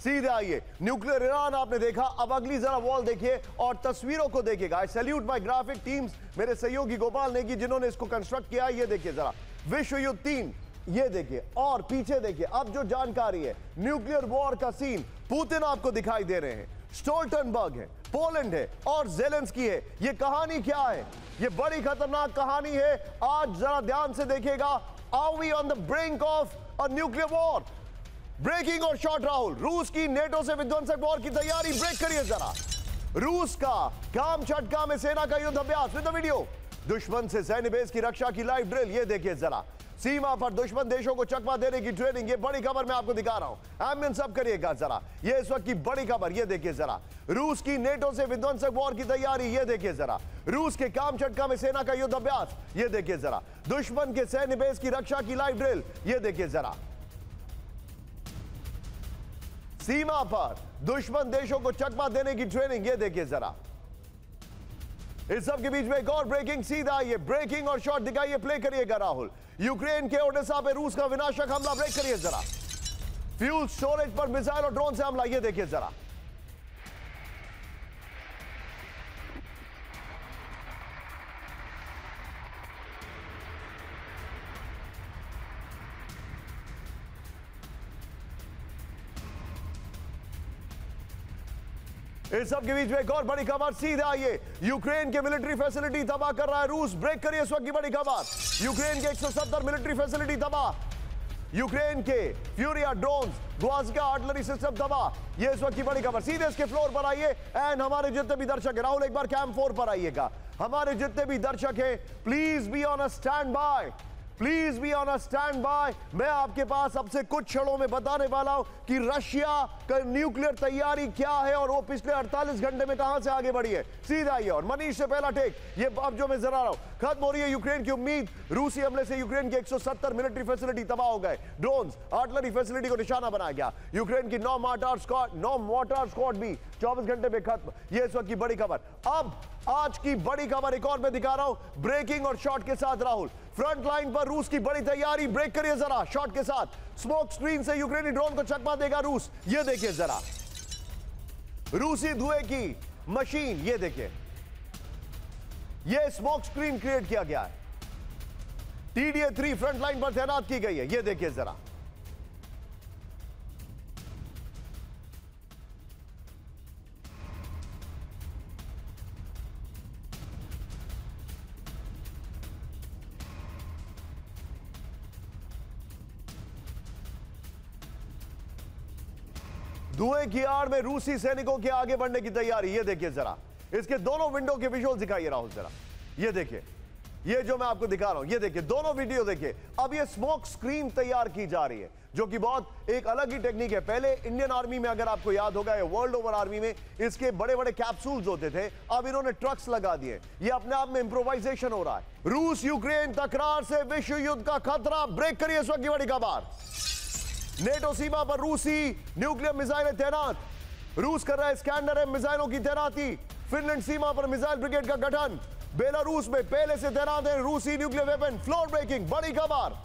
सीधे आइए। Nuclear Iran आपने देखा। अब अगली जरा वॉल देखिए और तस्वीरों को देखिएगा I salute my graphic teams मेरे सहयोगी गोपाल नेगी, जिन्होंने इसको कंस्ट्रक्ट किया ये देखिए जरा। विश्व युद्ध तीन, ये देखिए। और पीछे देखिए, अब जो जानकारी है न्यूक्लियर वॉर का सीन पुतिन आपको दिखाई दे रहे हैं। स्टोल्टनबर्ग है पोलैंड है और जेलेंस्की है। ये कहानी क्या है? ये बड़ी खतरनाक कहानी है। आज जरा ध्यान से देखिएगा। Are we on the brink of a nuclear war breaking और शॉट राहुल रूस की नेटो से विध्वंसक वॉर की तैयारी. ब्रेक करिए जरा. रूस का काम छटका में सेना का युद्ध अभ्यास विद वीडियो दुश्मन से सैन्य बेस की रक्षा की लाइव ड्रिल ये देखिए जरा. सीमा पर दुश्मन देशों को चकमा देने की ट्रेनिंग ये बड़ी खबर मैं आपको दिखा रहा हूँ. एम्बियन सब करिएगा जरा. ये इस वक्त की बड़ी खबर. ये देखिए जरा. रूस की नेटो से विध्वंसक वॉर की तैयारी. ये देखिए जरा. रूस के काम चटका में सेना का युद्ध अभ्यास. ये देखिए जरा. दुश्मन के सैन्य बेस की रक्षा की लाइव ड्रिल ये देखिए जरा. सीमा पर दुश्मन देशों को चकमा देने की ट्रेनिंग ये देखिए जरा। इस सब के बीच में एक और ब्रेकिंग सीधा ये ब्रेकिंग और शॉट दिखाइए प्ले करिएगा राहुल। यूक्रेन के ओडेसा पे रूस का विनाशक हमला ब्रेक करिए जरा। फ्यूल स्टोरेज पर मिसाइल और ड्रोन से हमला, ये देखिए जरा। इस सब के बीच में एक और बड़ी खबर, सीधे आइए। यूक्रेन के मिलिट्री फैसिलिटी तबाह कर रहा है रूस। ब्रेक करिए इस वक्त की बड़ी खबर। यूक्रेन के 170 मिलिट्री फैसिलिटी तबाह। यूक्रेन के फ्यूरिया ड्रोन ग्वाजका आर्टलरी सिस्टम तबाह। ये इस वक्त की बड़ी खबर। सीधे इसके फ्लोर पर आइए। एंड हमारे जितने भी दर्शक है, राहुल, एक बार कैंप फोर पर आइएगा। हमारे जितने भी दर्शक हैं please be on a standby please be on standby मैं आपके पास अब से कुछ क्षणों में बताने वाला हूँ कि रशिया का न्यूक्लियर तैयारी क्या है और वो पिछले 48 घंटे में कहाँ से आगे बढ़ी है? सीधा आइए और। मनीष से पहला टेक ये अब जो मैं जरा रहा हूँ, खत्म हो रही है यूक्रेन की उम्मीद। रूसी हमले से यूक्रेन के 170 मिलिट्री फैसिलिटी तबाह हो गए। ड्रोन आर्टलरी फैसिलिटी को निशाना बनाया गया। यूक्रेन की नौ मोटार स्क्वाड नौ मोटार स्क्वाड भी 24 घंटे में खत्म। ये इस वक्त की बड़ी खबर। अब आज की बड़ी खबर एक और मैं दिखा रहा हूँ। ब्रेकिंग और शॉट के साथ राहुल। फ्रंट लाइन पर रूस की बड़ी तैयारी। ब्रेक करिए जरा शॉट के साथ। स्मोक स्क्रीन से यूक्रेनी ड्रोन को चकमा देगा रूस। ये देखिए जरा। रूसी धुएँ की मशीन, ये देखिए। ये स्मोक स्क्रीन क्रिएट किया गया है। टीडीए थ्री फ्रंट लाइन पर तैनात की गई है। ये देखिए जरा। धुएँ की आड़ में रूसी सैनिकों के आगे बढ़ने की तैयारी। ये देखिए जरा। इसके दोनों विंडो के विजुअल दिखाइए राहुल जरा। ये देखिए। ये जो मैं आपको दिखा रहा हूँ, ये देखिए, दोनों वीडियो देखिए। अब ये स्मोक स्क्रीन तैयार की जा रही है, जो कि बहुत एक अलग ही टेक्निक है। पहले इंडियन आर्मी में, अगर आपको याद होगा, या वर्ल्ड ओवर आर्मी में, इसके बड़े बड़े कैप्सूल्स होते थे। अब इन्होंने ट्रक्स लगा दिए। ये अपने आप में इंप्रोवाइजेशन हो रहा है। रूस यूक्रेन तकरार से विश्व युद्ध का खतरा। ब्रेक करिए इस वक्त की बड़ी खबर। नेटो सीमा पर रूसी न्यूक्लियर मिसाइलें तैनात। रूस कर रहा है स्कैंडर है मिसाइलों की तैनाती। फिनलैंड सीमा पर मिसाइल ब्रिगेड का गठन। बेलारूस में पहले से तैनात है रूसी न्यूक्लियर वेपन। फ्लोर ब्रेकिंग, बड़ी खबर।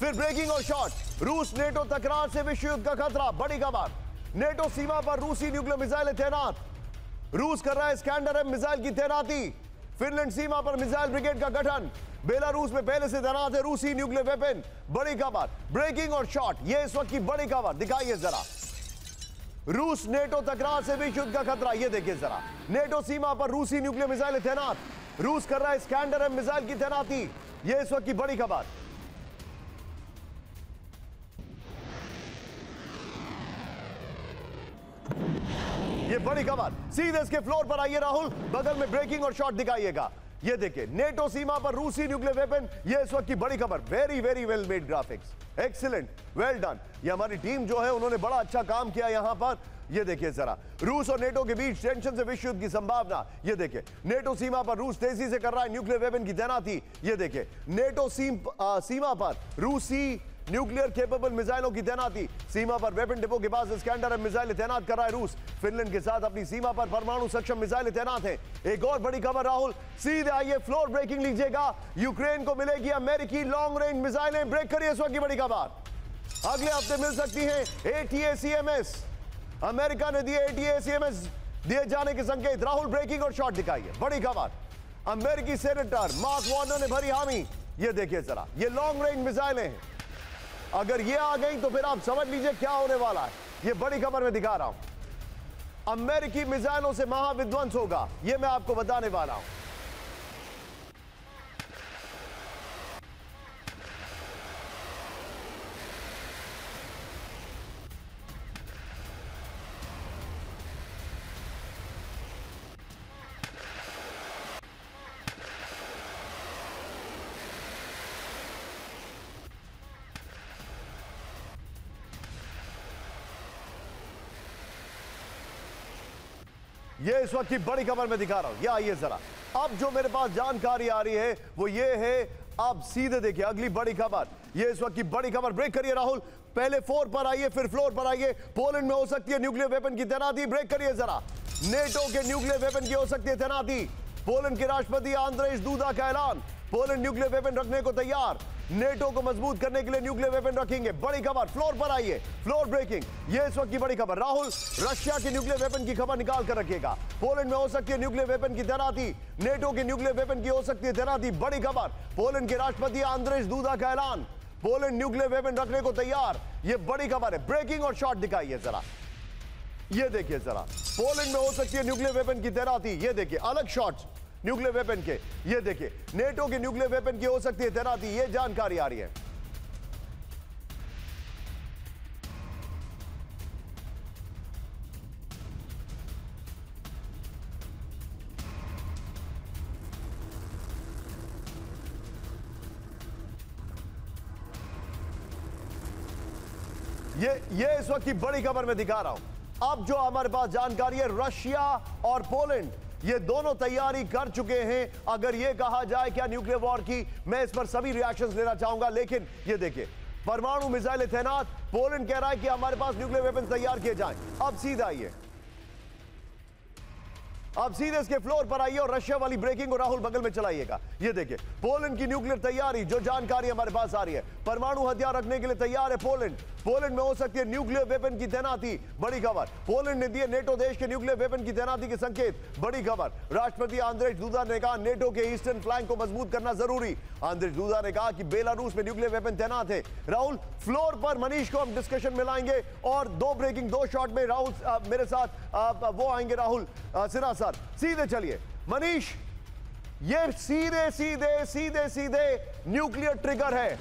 फिर ब्रेकिंग और शॉट। रूस नेटो तकरार से विश्व युद्ध का खतरा, बड़ी खबर। नेटो सीमा पर रूसी न्यूक्लियर मिसाइलें तैनात। रूस कर रहा है स्कैंडर है मिसाइल की तैनाती। फिनलैंड सीमा पर मिसाइल ब्रिगेड का गठन। बेलारूस में पहले से तैनात है रूसी न्यूक्लियर वेपन। बड़ी खबर, ब्रेकिंग और शॉट, ये इस वक्त की बड़ी खबर। दिखाइए जरा। रूस नेटो तकरार से भी युद्ध का खतरा, ये देखिए जरा। नेटो सीमा पर रूसी न्यूक्लियर मिसाइल तैनात। रूस कर रहा है स्कैंडर मिसाइल की तैनाती। ये इस वक्त की बड़ी खबर। ये बड़ी खबर। सीधे इसके फ्लोर पर आइए राहुल। बगल में ब्रेकिंग और शॉट दिखाइएगा। ये देखिए नेटो सीमा पर रूसी न्यूक्लियर वेपन ये इस वक्त की बड़ी खबर। Very very well made graphics excellent well done ये हमारी टीम जो है उन्होंने बड़ा अच्छा काम किया यहाँ पर। ये देखिए जरा रूस और नेटो के बीच टेंशन से विश्व युद्ध की संभावना। ये देखिए नेटो सीमा पर रूस तेज़ी से कर रहा है न्यूक्लियर वेपन की तैनाती। ये देखिए नेटो सीम, आ, सीमा पर रूसी न्यूक्लियर केपेबल मिसाइलों की तैनाती। सीमा पर वेपन डिपो के पास स्कैंडर मिसाइल तैनात कर रहा है रूस। फिनलैंड के साथ अपनी सीमा पर परमाणु सक्षम मिसाइल तैनात है। एक और बड़ी खबर, राहुल, सीधे आइए फ्लोर ब्रेकिंग लीजिएगा। यूक्रेन को मिलेगी अमेरिकी लॉन्ग रेंज मिसाइलें। ब्रेक करिए इस वक्त की बड़ी खबर। अगले हफ़्ते मिल सकती है एटीएसीएमएस अमेरिका ने दिए एटीएसीएमएस दिए जाने के संकेत। राहुल ब्रेकिंग और शॉट दिखाई है बड़ी खबर, अमेरिकी सेनेटर मार्क वार्नर ने भरी हामी। ये देखिए जरा, ये लॉन्ग रेंज मिसाइलें हैं। अगर ये आ गई तो फिर आप समझ लीजिए क्या होने वाला है। ये बड़ी खबर में दिखा रहा हूँ। अमेरिकी मिसाइलों से महाविध्वंस होगा यह मैं आपको बताने वाला हूँ। ये इस वक्त की बड़ी खबर में दिखा रहा हूँ। ये आइए जरा। अब जो मेरे पास जानकारी आ रही है, वो ये है, आप सीधे देखिए, अगली बड़ी खबर। ये इस वक्त की बड़ी खबर। ब्रेक करिए राहुल। पहले फोर पर आइए, फिर फ्लोर पर आइए। पोलैंड में हो सकती है न्यूक्लियर वेपन की तैनाती। ब्रेक करिए जरा। नेटो के न्यूक्लियर वेपन की हो सकती है तैनाती। पोलैंड के राष्ट्रपति आंद्रेश दूदा का ऐलान। पोलैंड न्यूक्लियर वेपन रखने को तैयार। नेटो को मज़बूत करने के लिए न्यूक्लियर वेपन रखेंगे। बड़ी खबर, फ्लोर पर आइए। फ्लोर ब्रेकिंग, ये इस वक्त की बड़ी खबर। राहुल, रशिया के न्यूक्लियर वेपन की खबर निकाल कर रखेगा। पोलैंड में हो सकती है न्यूक्लियर वेपन की तैनाती। नेटो के न्यूक्लियर वेपन की हो सकती है तैनाती। बड़ी खबर, पोलैंड के राष्ट्रपति आंद्रेश दूदा का ऐलान। पोलैंड न्यूक्लियर वेपन रखने को तैयार। ये बड़ी खबर है। ब्रेकिंग और शॉट दिखाइए जरा। ये देखिए जरा। पोलैंड में हो सकती है न्यूक्लियर वेपन की तैनाती। ये देखिए, अलग शॉट्स न्यूक्लियर वेपन के। ये देखिए, नेटो के न्यूक्लियर वेपन की हो सकती है, तैनाती, ये जानकारी आ रही है। ये ये इस वक्त की बड़ी खबर में दिखा रहा हूँ। अब जो हमारे पास जानकारी है, रशिया और पोलैंड। ये दोनों तैयारी कर चुके हैं। अगर ये कहा जाए क्या न्यूक्लियर वॉर की, मैं इस पर सभी रिएक्शंस लेना चाहूँगा, लेकिन ये देखिए, परमाणु मिसाइल तैनात पोलैंड कह रहा है कि हमारे पास न्यूक्लियर वेपन तैयार किए जाए। अब सीधा आइए। अब सीधे इसके फ्लोर पर आइए और रशिया वाली ब्रेकिंग और राहुल बगल में चलाइएगा। ये देखिए, पोलैंड की न्यूक्लियर तैयारी, जो जानकारी हमारे पास आ रही है। परमाणु हथियार रखने के लिए तैयार है पोलैंड। पोलैंड में हो सकती है न्यूक्लियर वेपन की तैनाती, बड़ी खबर। पोलैंड ने दिए नेटो देश के न्यूक्लियर वेपन की तैनाती के संकेत, बड़ी खबर। राष्ट्रपति आंद्रेश दूदा ने कहा, नेटो के ईस्टर्न फ्लैंक को मज़बूत करना ज़रूरी। आंद्रेश दूदा ने कहा कि बेलारूस में न्यूक्लियर वेपन तैनात है। राहुल, फ्लोर पर मनीष को हम डिस्कशन में लाएँगे और दो ब्रेकिंग, दो शॉट में राहुल मेरे साथ वो आएँगे राहुल। सिन्हा सर सीधे चलिए। मनीष ये सीधे सीधे सीधे सीधे न्यूक्लियर ट्रिगर है।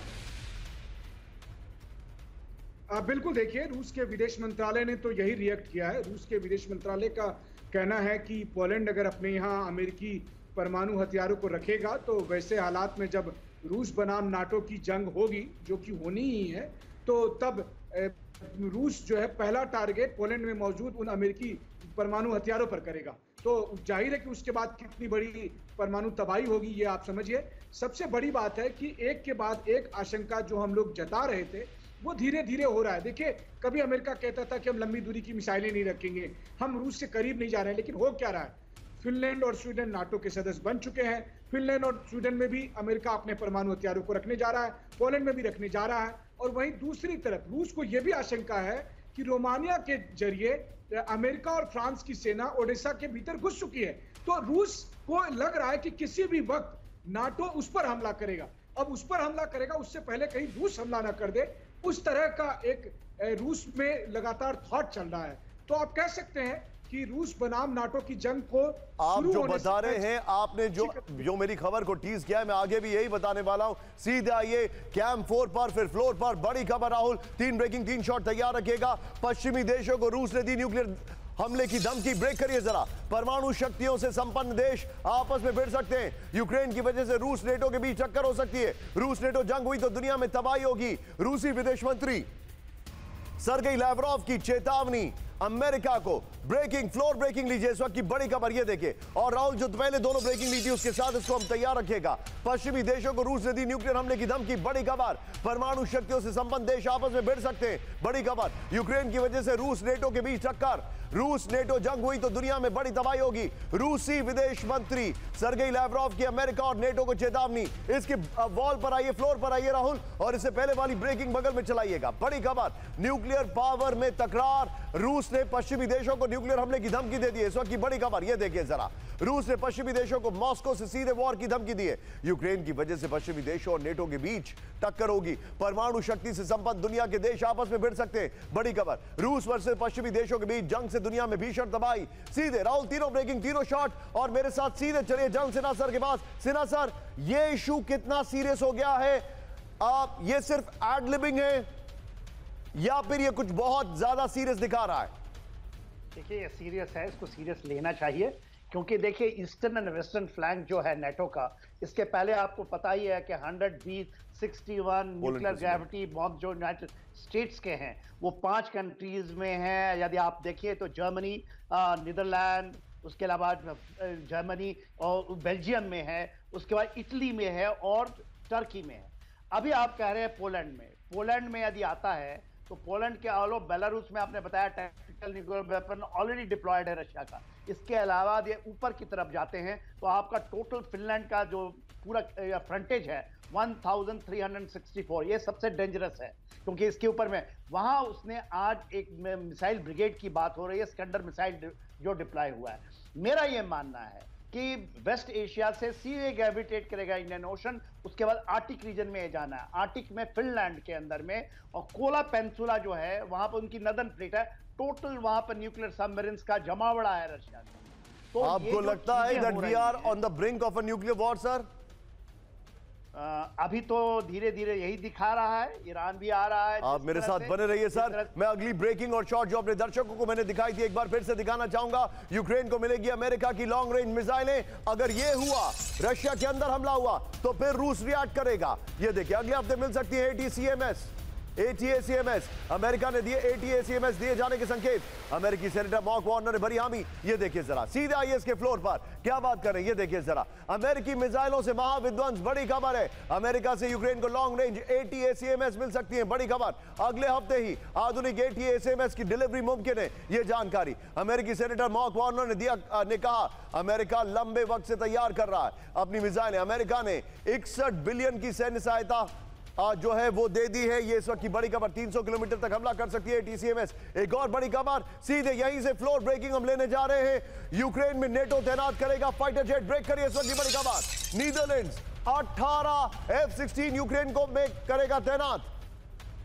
आ, बिल्कुल देखिए रूस के विदेश मंत्रालय ने तो यही रिएक्ट किया है। रूस के विदेश मंत्रालय का कहना है कि पोलैंड अगर अपने यहाँ अमेरिकी परमाणु हथियारों को रखेगा तो वैसे हालात में जब रूस बनाम नाटो की जंग होगी जो कि होनी ही है तो तब रूस जो है पहला टारगेट पोलैंड में मौजूद उन अमेरिकी परमाणु हथियारों पर करेगा। तो ज़ाहिर है कि उसके बाद कितनी बड़ी परमाणु तबाही होगी, ये आप समझिए। सबसे बड़ी बात है कि एक के बाद एक आशंका जो हम लोग जता रहे थे, वो धीरे धीरे हो रहा है। देखिए, कभी अमेरिका कहता था कि हम लंबी दूरी की मिसाइलें नहीं रखेंगे, हम रूस से करीब नहीं जा रहे हैं, लेकिन हो क्या रहा है? फिनलैंड और स्वीडन नाटो के सदस्य बन चुके हैं। फिनलैंड और स्वीडन में भी अमेरिका अपने परमाणु हथियारों को रखने जा रहा है, पोलैंड में भी रखने जा रहा है। और वहीं दूसरी तरफ़, रूस को यह भी आशंका है कि रोमानिया के ज़रिए अमेरिका और फ्रांस की सेना ओडिशा के भीतर घुस चुकी है। तो रूस को लग रहा है कि किसी भी वक्त नाटो उस पर हमला करेगा। अब उस पर हमला करेगा, उससे पहले कहीं रूस हमला ना कर दे। उस तरह का एक रूस में लगातार थॉट चल रहा है। तो आप कह सकते हैं कि रूस बनाम नाटो की जंग को आप जो बता रहे हैं आपने जो जो मेरी खबर को टीज किया है मैं आगे भी यही बताने वाला हूँ। सीधे आइए कैंप फोर पर फिर फ्लोर पर बड़ी खबर राहुल। तीन ब्रेकिंग तीन शॉट तैयार रखेगा। पश्चिमी देशों को रूस ने दी न्यूक्लियर हमले की धमकी। ब्रेक करिए जरा। परमाणु शक्तियों से संपन्न देश आपस में भिड़ सकते हैं। यूक्रेन की वजह से रूस नेटो के बीच टक्कर हो सकती है। रूस नेटो जंग हुई तो दुनिया में तबाही होगी। रूसी विदेश मंत्री सरगई लैवरोव की चेतावनी। अमेरिका को। ब्रेकिंग फ्लोर ब्रेकिंग लीजिए। इस वक्त की बड़ी खबर ये देखिए। और राहुल, जो पहले दोनों ब्रेकिंग ली थी उसके साथ इसको हम तैयार रखेगा पश्चिमी देशों को रूस ने दी न्यूक्लियर हमले की धमकी। बड़ी खबर। परमाणु शक्तियों से संपन्न देश आपस में भिड़ सकते हैं। बड़ी खबर। यूक्रेन की वजह से रूस नेटो के बीच टक्कर। रूस नेटो जंग हुई तो दुनिया में बड़ी तबाही होगी। रूसी विदेश मंत्री सरगई लैवरॉव की अमेरिका और नेटो को चेतावनी। इसके वॉल पर आइए फ्लोर पर आइए राहुल, और इससे पहले वाली ब्रेकिंग बगल में चलाइएगा। बड़ी खबर। न्यूक्लियर पावर में तकरार। रूस ने पश्चिमी देशों को न्यूक्लियर हमले की धमकी दे दी। है इस वक्त की बड़ी खबर यह देखिए जरा। रूस ने पश्चिमी देशों को मॉस्को से सीधे वॉर की धमकी दी है। यूक्रेन की वजह से पश्चिमी देशों और नेटो के बीच टक्कर होगी। परमाणु शक्ति से संपन्न दुनिया के देश आपस में भिड़ सकते हैं। बड़ी खबर, रूस वर्सेस पश्चिमी देशों के बीच जंग से दुनिया में भीषण तबाही। सीधे राहुल, तीनों ब्रेकिंग तीनों शॉट और मेरे साथ सीधे चलिए जंग सिन्हा सर के पास। सिन्हा सर, ये इशू कितना सीरियस हो गया है? आप, ये सिर्फ़ एड लिबिंग है। या फिर ये कुछ बहुत ज़्यादा सीरियस दिखा रहा है? देखिए ये सीरियस है इसको सीरियस लेना चाहिए क्योंकि देखिए ईस्टर्न एंड वेस्टर्न फ्लैंक जो है नेटो का इसके पहले आपको पता ही है कि 100 बी 61 न्यूक्लियर ग्रेविटी बॉम्ब जो यूनाइटेड स्टेट्स के हैं वो पाँच कंट्रीज़ में हैं। यदि आप देखिए तो जर्मनी नीदरलैंड उसके अलावा जर्मनी और बेल्जियम में है उसके बाद इटली में है और टर्की में है। अभी आप कह रहे हैं पोलैंड में। पोलैंड में यदि आता है तो पोलैंड के ऑलो बेलारूस में आपने बताया tactical nuclear weapon already deployed है रशिया का। इसके अलावा ये ऊपर की तरफ़ जाते हैं तो आपका टोटल फिनलैंड का जो पूरा फ्रंटेज है 1364 ये सबसे डेंजरस है, क्योंकि इसके ऊपर में, वहाँ उसने आज एक मिसाइल ब्रिगेड की बात हो रही है, स्कैंडर मिसाइल जो डिप्लॉय हुआ है। मेरा ये मानना है कि वेस्ट एशिया से सीधे ग्रेविटेट करेगा इंडियन ओशन उसके बाद आर्टिक रीजन में जाना है। आर्टिक में फिनलैंड के अंदर में और कोला पेंसुला जो है वहाँ पर उनकी नदन प्लेट है। टोटल वहाँ पर न्यूक्लियर सबमरीन का जमावड़ा है रशिया का तो आपको लगता है that we are on the brink of a nuclear war sir अभी तो धीरे धीरे यही दिखा रहा है ईरान भी आ रहा है आप मेरे साथ बने रहिए सर। मैं अगली ब्रेकिंग और शॉट जो अपने दर्शकों को मैंने दिखाई थी एक बार फिर से दिखाना चाहूँगा यूक्रेन को मिलेगी अमेरिका की लॉन्ग रेंज मिसाइलें। अगर ये हुआ रशिया के अंदर हमला हुआ तो फिर रूस रिएक्ट करेगा। ये देखिए अगले हफ़्ते मिल सकती है एटीसीएमएस एटीएसीएमएस अमेरिका ने दिए एटीएसीएमएस दिए जाने के संकेत। अमेरिकी सेनेटर मॉक वार्नर ने भरी हामी। ये देखिए जरा, सीधे आईएस के फ्लोर पर। क्या बात करें ये देखिए जरा। अमेरिकी मिसाइलों से महाविध्वंस, बड़ी खबर है। अमेरिका से यूक्रेन को लॉन्ग रेंज एटीएसीएमएस मिल सकती है, बड़ी खबर। अगले हफ़्ते ही आधुनिक एटीएसीएमएस की डिलीवरी मुमकिन है, ये जानकारी। अमेरिकी सेनेटर मॉक वार्नर ने दिया, ने कहा, अमेरिका लंबे वक्त से तैयार कर रहा है। अपनी मिसाइलें, अमेरिका ने इकसठ बिलियन की सैन्य सहायता जो है वो दे दी है। ये इस वक्त की बड़ी खबर 300 किलोमीटर तक हमला कर सकती है टीसीएमएस। एक और बड़ी खबर, सीधे यहीं से फ्लोर ब्रेकिंग हम लेने जा रहे हैं। यूक्रेन में नेटो तैनात करेगा, फाइटर जेट ब्रेक करिए इस वक्त की बड़ी खबर। नीदरलैंड्स 18 F-16 यूक्रेन को में करेगा तैनात।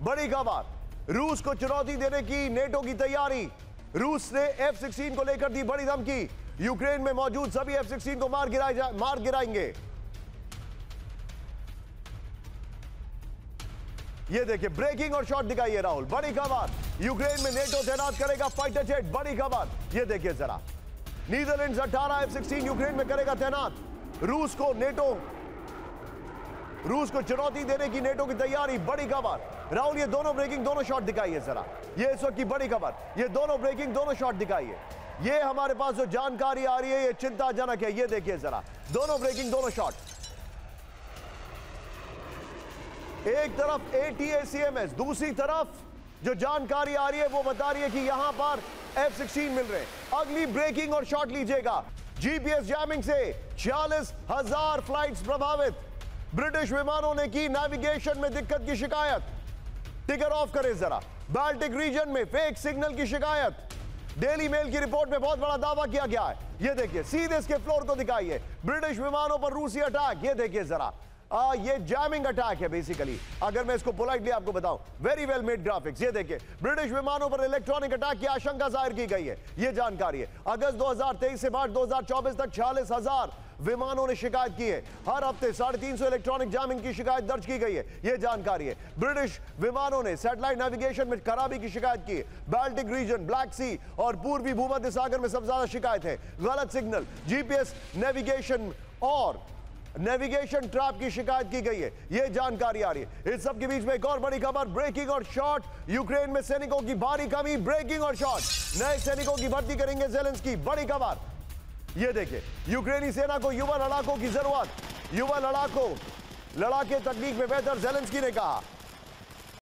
बड़ी खबर, रूस को चुनौती देने की नेटो की तैयारी। रूस ने एफ़ सिक्सटीन को लेकर दी बड़ी धमकी। यूक्रेन में मौजूद सभी एफ़ सिक्सटीन को मार गिराए मार गिराएँगे। ये देखिए ब्रेकिंग और शॉट दिखाइए राहुल। बड़ी खबर। यूक्रेन में नेटो तैनात करेगा फाइटर जेट बड़ी खबर। ये देखिए जरा। नीदरलैंड्स 18 एफ़ 16 यूक्रेन में करेगा तैनात। रूस को नेटो रूस को चुनौती देने की नेटो की तैयारी। बड़ी खबर। राहुल, ये दोनों ब्रेकिंग दोनों शॉट दिखाइए जरा। ये इस वक्त की बड़ी खबर। ये दोनों ब्रेकिंग दोनों शॉट दिखाइए। ये हमारे पास जो जानकारी आ रही है, ये चिंताजनक है। ये देखिए जरा। दोनों ब्रेकिंग दोनों शॉट एक तरफ़ एटीएसीएमएस दूसरी तरफ़ जो जानकारी आ रही है वो बता रही है कि यहाँ पर एफ़ सिक्सटीन मिल रहे हैं। अगली ब्रेकिंग और शॉट लीजिएगा। जीपीएस जैमिंग से छियालीस हज़ार फ्लाइट्स प्रभावित। ब्रिटिश विमानों ने की नेविगेशन में दिक्कत की शिकायत। टिकर ऑफ़ करें जरा। बाल्टिक रीजन में फेक सिग्नल की शिकायत। डेली मेल की रिपोर्ट में बहुत बड़ा दावा किया गया है। ये देखिए, सीधे इसके फ्लोर को दिखाइए। ब्रिटिश विमानों पर रूसी अटैक ये देखिए जरा। आ, ये जैमिंग अटैक है बेसिकली अगर मैं इसको पोलाइटली आपको बताऊँ वेरी वेल मेड ग्राफिक्स ये देखिए ब्रिटिश विमानों पर इलेक्ट्रॉनिक अटैक की आशंका ज़ाहिर की गई है। ये जानकारी है। अगस्त 2023 से मार्च 2024 तक छियालीस हज़ार विमानों ने शिकायत की है। हर हफ़्ते साढ़े तीन सौ इलेक्ट्रॉनिक जैमिंग की शिकायत दर्ज की गई है। यह जानकारी है। ब्रिटिश विमानों ने सैटेलाइट नेविगेशन में खराबी की शिकायत की है। बाल्टिक रीजन ब्लैक सी और पूर्वी भूमध्य सागर में सबसे ज़्यादा शिकायत है। गलत सिग्नल जीपीएस नेविगेशन और नेविगेशन ट्रैप की शिकायत की गई है। यह जानकारी आ रही है। इस सब के बीच में एक और बड़ी खबर ब्रेकिंग और शॉट यूक्रेन में सैनिकों की भारी कमी ब्रेकिंग और शॉट नए सैनिकों की भर्ती करेंगे जेलेंस्की बड़ी खबर। यह देखिए यूक्रेनी सेना को युवा लड़ाकों की ज़रूरत। युवा लड़ाकों, लड़ाके तकनीक में बेहतर जेलेंस्की ने कहा।